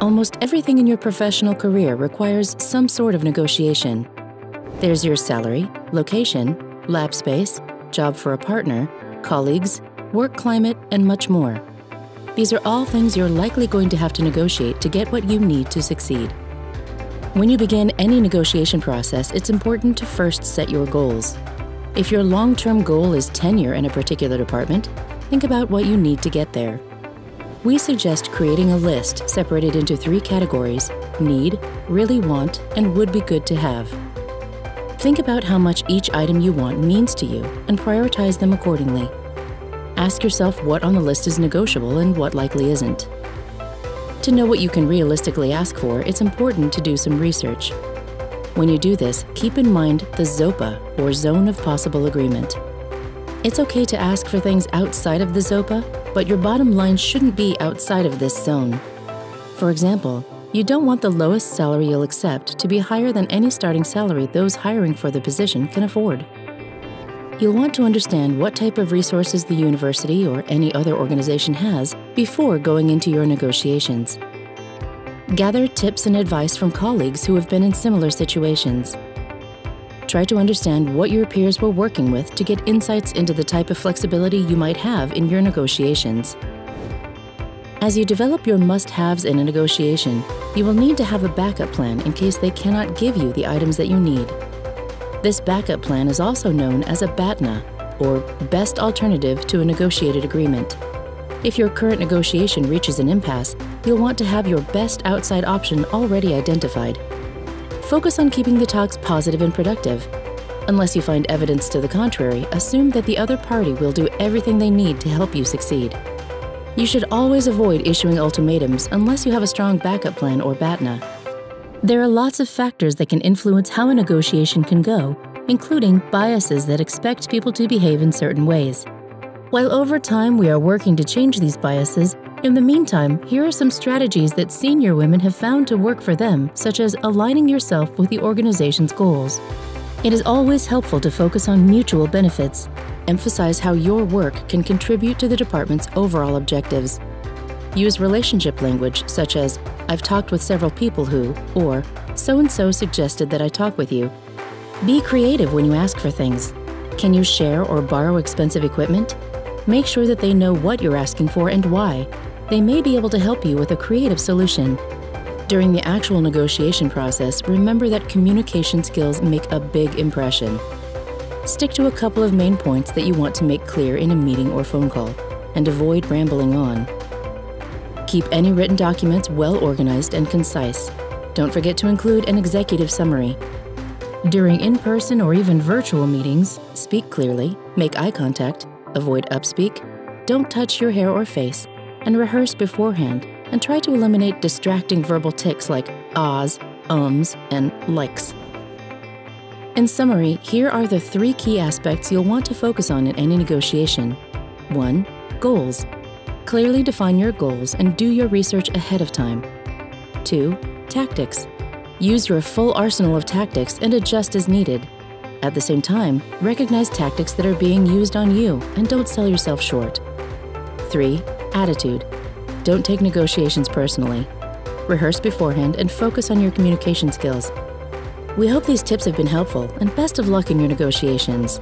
Almost everything in your professional career requires some sort of negotiation. There's your salary, location, lab space, job for a partner, colleagues, work climate, and much more. These are all things you're likely going to have to negotiate to get what you need to succeed. When you begin any negotiation process, it's important to first set your goals. If your long term goal is tenure in a particular department, think about what you need to get there. We suggest creating a list separated into three categories need, really want, and would be good to have. Think about how much each item you want means to you and prioritize them accordingly. Ask yourself what on the list is negotiable and what likely isn't. To know what you can realistically ask for, it's important to do some research. When you do this, keep in mind the ZOPA, or Zone of Possible Agreement. It's okay to ask for things outside of the ZOPA, but your bottom line shouldn't be outside of this zone. For example, you don't want the lowest salary you'll accept to be higher than any starting salary those hiring for the position can afford. You'll want to understand what type of resources the university or any other organization has before going into your negotiations. Gather tips and advice from colleagues who have been in similar situations. Try to understand what your peers were working with to get insights into the type of flexibility you might have in your negotiations. As you develop your must haves in a negotiation, you will need to have a backup plan in case they cannot give you the items that you need. This backup plan is also known as a BATNA, or Best Alternative to a Negotiated Agreement. If your current negotiation reaches an impasse, you'll want to have your best outside option already identified Focus on keeping the talks positive and productive. Unless you find evidence to the contrary, assume that the other party will do everything they need to help you succeed. You should always avoid issuing ultimatums unless you have a strong backup plan or BATNA. There are lots of factors that can influence how a negotiation can go, including biases that expect people to behave in certain ways. While over time we are working to change these biases, in the meantime, here are some strategies that senior women have found to work for them, such as aligning yourself with the organization's goals. It is always helpful to focus on mutual benefits. Emphasize how your work can contribute to the department's overall objectives. Use relationship language such as, I've talked with several people who, or, so and so suggested that I talk with you. Be creative when you ask for things. Can you share or borrow expensive equipment? Make sure that they know what you're asking for and why, they may be able to help you with a creative solution. During the actual negotiation process, remember that communication skills make a big impression. Stick to a couple of main points that you want to make clear in a meeting or phone call, and avoid rambling on. Keep any written documents well organized and concise. Don't forget to include an executive summary. During in person or even virtual meetings, speak clearly, make eye contact, avoid upspeak, don't touch your hair or face, and rehearse beforehand and try to eliminate distracting verbal tics like ahs, ums, and likes. In summary, here are the three key aspects you'll want to focus on in any negotiation. 1. Goals. Clearly define your goals and do your research ahead of time. 2. Tactics. Use your full arsenal of tactics and adjust as needed. At the same time, recognize tactics that are being used on you and don't sell yourself short. 3. Attitude. Don't take negotiations personally. Rehearse beforehand and focus on your communication skills. We hope these tips have been helpful and best of luck in your negotiations.